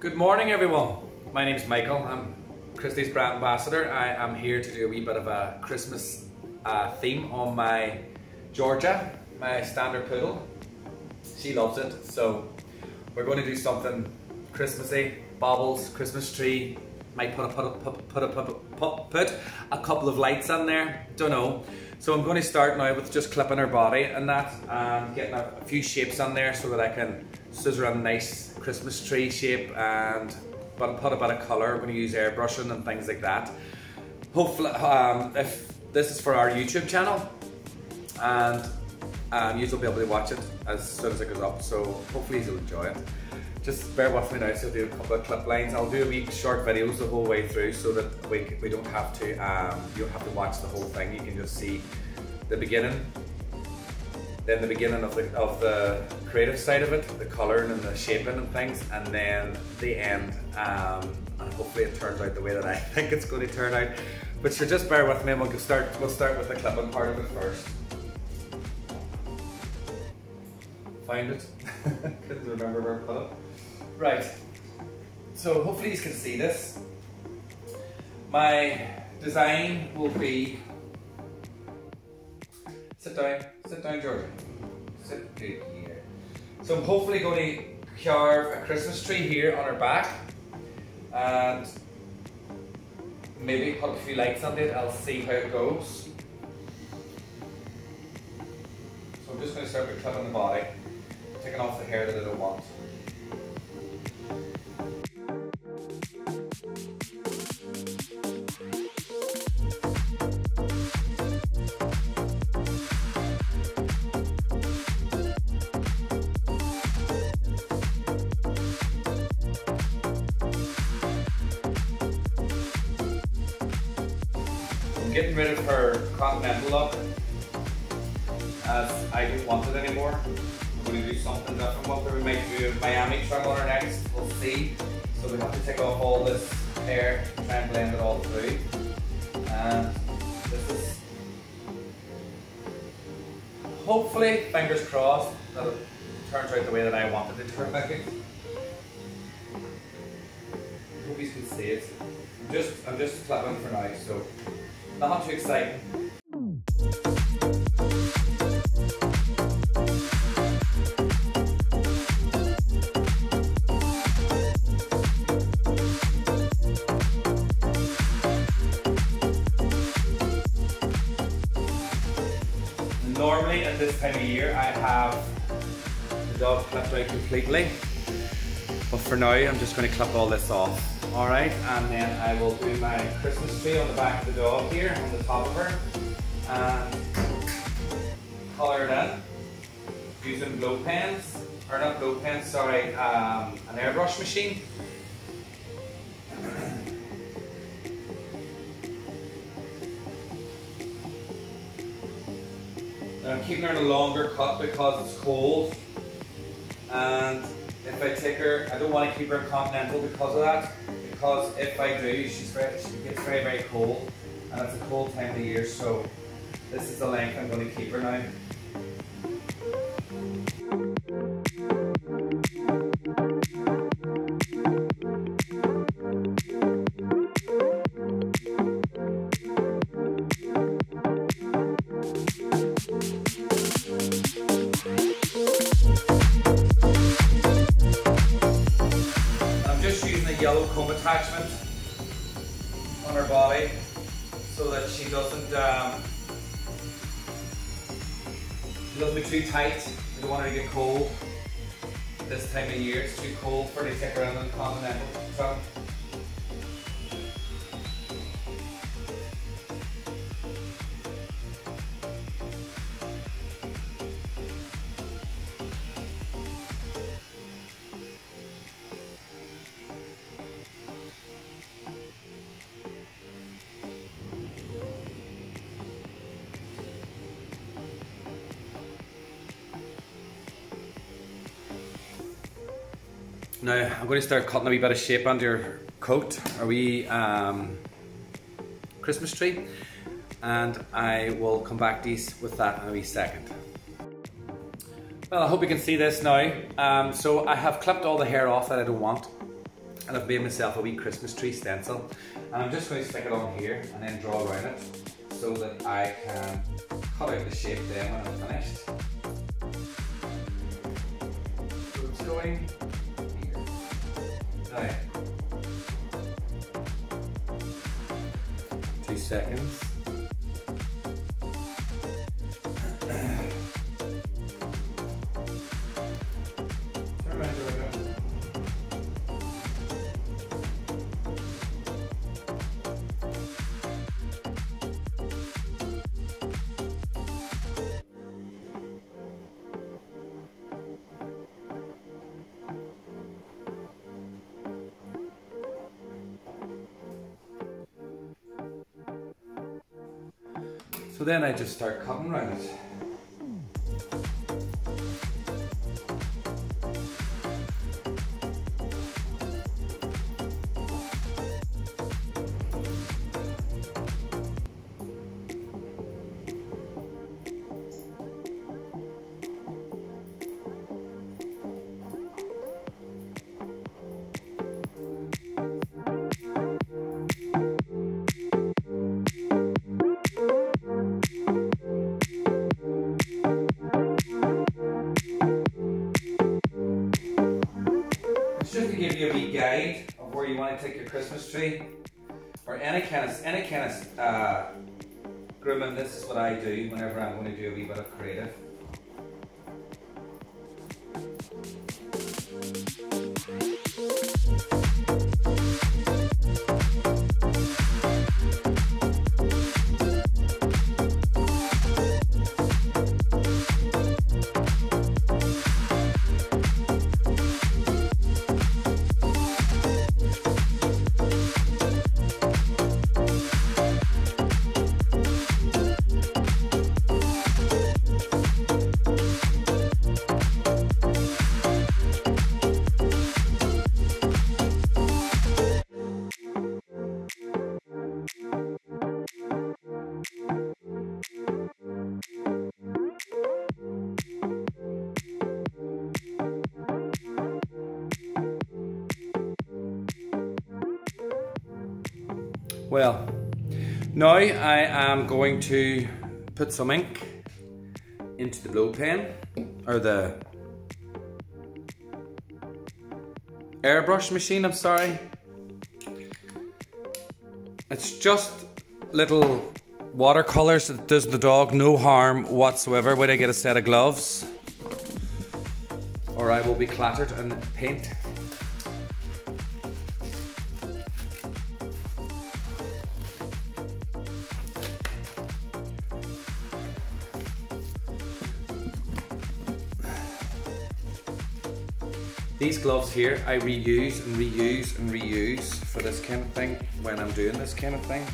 Good morning, everyone. My name is Michael. I'm Christie's brand ambassador. I am here to do a wee bit of a Christmas uh, theme on my Georgia, my standard poodle. She loves it, so we're going to do something Christmassy, baubles, Christmas tree. Might put a put a put, a put, put, put a couple of lights on there. Don't know. So I'm going to start now with just clipping her body and that, and getting a, a few shapes on there so that I can scissor a nice Christmas tree shape and but put a bit of colour when you use airbrushing and things like that. Hopefully, um, if this is for our YouTube channel, and um, you will be able to watch it as soon as it goes up. So hopefully you'll enjoy it. Just bear with me now. So I'll do a couple of clip lines. I'll do a wee short videos the whole way through, so that we we don't have to um, you don't have to watch the whole thing. You can just see the beginning then the beginning of the, of the creative side of it, the colouring and the shaping and things, and then the end. Um, and hopefully it turns out the way that I think it's going to turn out. But sure, just bear with me and we'll start, we'll start with the clipping part of it first. Find it. Couldn't remember where I put it. Right. So hopefully you can see this. My design will be Sit down. Sit down, Georgia. Sit good here. So I'm hopefully going to carve a Christmas tree here on her back and maybe put a few lights on it. I'll see how it goes. So I'm just going to start by clipping the body, taking off the hair that I don't want. Getting rid of her continental look as I don't want it anymore. I'm going to do something different. What we might do Miami trim on her next, we'll see. So we have to take off all this hair, try and blend it all through. And this is hopefully, fingers crossed, that it turns out the way that I wanted it to turn out. Hope you can see it. I'm just I'm just clipping for now, so not too exciting. Normally at this time of year I have the dog clipped out completely. But for now I'm just going to clip all this off. Alright, and then I will do my Christmas tree on the back of the dog here, on the top of her. And colour it in using blow pens, or not blow pens, sorry, um, an airbrush machine. Now I'm keeping her in a longer cut because it's cold. And if I take her, I don't want to keep her in continental because of that. Because if I do, she's very, she gets very, very cold. And it's a cold time of the year, so this is the length I'm going to keep her now. Too tight. We don't want her to get cold this time of year. It's too cold for her to take around on the continental. Now I'm going to start cutting a wee bit of shape under your coat, a wee um, Christmas tree, and I will come back to you with that in a wee second. Well, I hope you can see this now. Um, so I have clipped all the hair off that I don't want. and I've made myself a wee Christmas tree stencil. And I'm just going to stick it on here and then draw around it so that I can cut out the shape then when I'm finished. So it's going. Now, two seconds. So then I just start cutting around or any kind of any kind of uh, grooming. This is what I do whenever I'm going to do a wee bit of creative. Well, now I am going to put some ink into the blow pen, or the airbrush machine, I'm sorry. It's just little watercolors that does the dog no harm whatsoever. Wait I get a set of gloves or I will be clattered and paint. These gloves here I reuse and reuse and reuse for this kind of thing when I'm doing this kind of thing.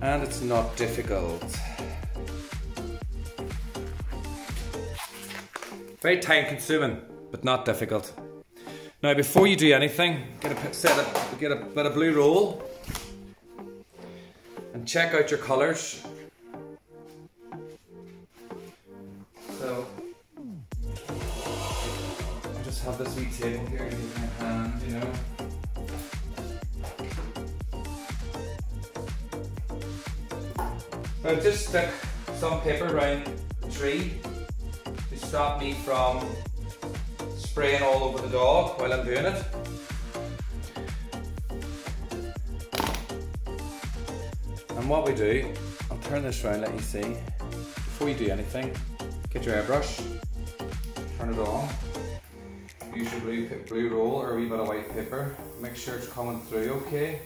And it's not difficult. Very time consuming, but not difficult. Now before you do anything, get a set of, get a bit of blue roll and check out your colours. Have this wee table here in my hand, you know. Just stuck some paper around the tree to stop me from spraying all over the dog while I'm doing it. And what we do, I'll turn this around, let you see. Before you do anything, get your airbrush, turn it on. Use your blue, blue roll or a wee bit of white paper. Make sure it's coming through okay.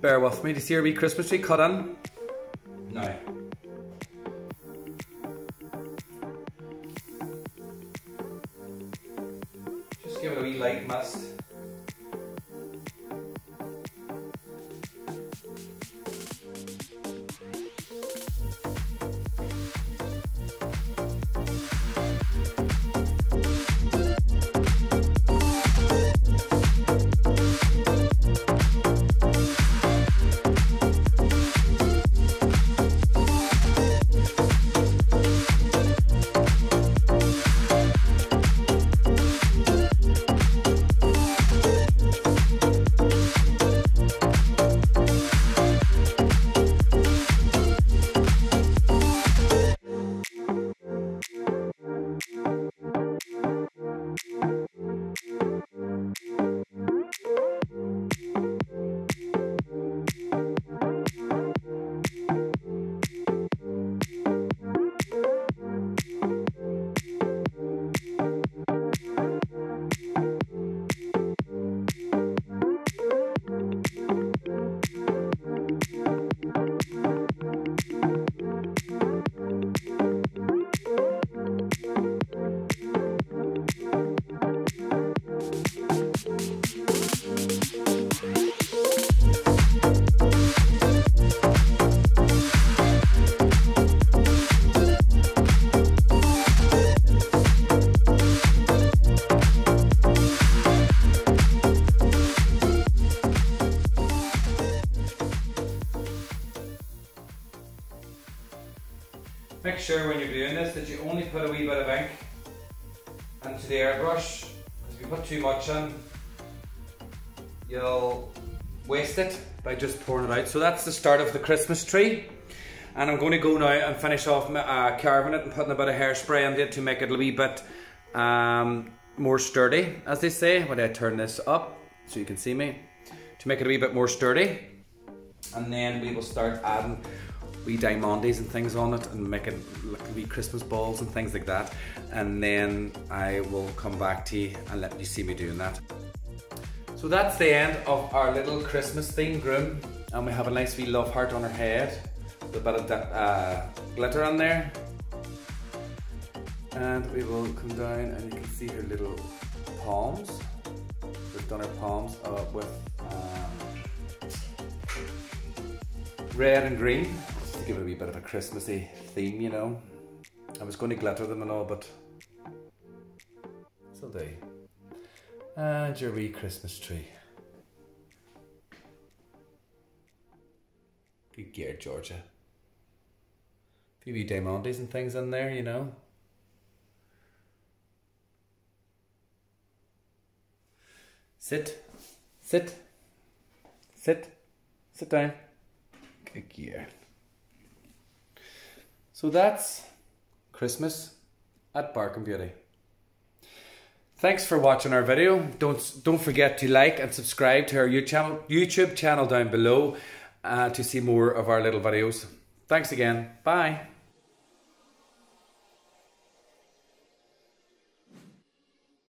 Bear with me to see our wee Christmas tree cut in. The airbrush. If you put too much in, you'll waste it by just pouring it out. So that's the start of the Christmas tree. And I'm going to go now and finish off uh, carving it and putting a bit of hairspray on it to make it a wee bit um, more sturdy, as they say. When I turn this up so you can see me, to make it a wee bit more sturdy. And then we will start adding wee diamondies and things on it and make it like wee Christmas balls and things like that. And then I will come back to you and let you see me doing that. So that's the end of our little Christmas themed groom. And we have a nice wee love heart on her head with a bit of uh, glitter on there. And we will come down and you can see her little palms. We've done her palms uh, with um, red and green, give it a wee bit of a Christmassy theme, you know. I was going to glitter them and all, but this'll do. And your wee Christmas tree. Good gear, Georgia. A few wee diamondies and things in there, you know. Sit, sit, sit, sit down. Good gear. So that's Christmas at Bark and Beauty. Thanks for watching our video. Don't don't forget to like and subscribe to our YouTube channel down below uh, to see more of our little videos. Thanks again. Bye.